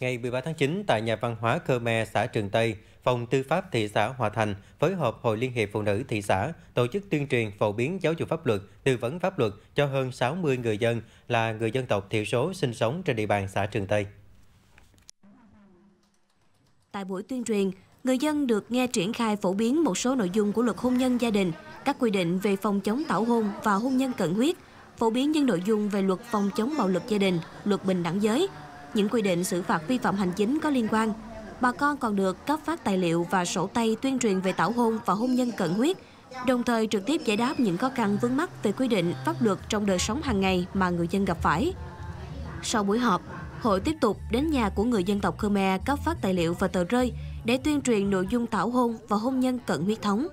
Ngày 13 tháng 9 tại nhà văn hóa Khmer xã Trường Tây, Phòng Tư pháp thị xã Hòa Thành phối hợp Hội Liên hiệp Phụ nữ thị xã tổ chức tuyên truyền phổ biến giáo dục pháp luật, tư vấn pháp luật cho hơn 60 người dân là người dân tộc thiểu số sinh sống trên địa bàn xã Trường Tây. Tại buổi tuyên truyền, người dân được nghe triển khai phổ biến một số nội dung của luật hôn nhân gia đình, các quy định về phòng chống tảo hôn và hôn nhân cận huyết, phổ biến những nội dung về luật phòng chống bạo lực gia đình, luật bình đẳng giới, những quy định xử phạt vi phạm hành chính có liên quan. Bà con còn được cấp phát tài liệu và sổ tay tuyên truyền về tảo hôn và hôn nhân cận huyết, đồng thời trực tiếp giải đáp những khó khăn vướng mắc về quy định pháp luật trong đời sống hàng ngày mà người dân gặp phải. Sau buổi họp, hội tiếp tục đến nhà của người dân tộc Khmer cấp phát tài liệu và tờ rơi để tuyên truyền nội dung tảo hôn và hôn nhân cận huyết thống.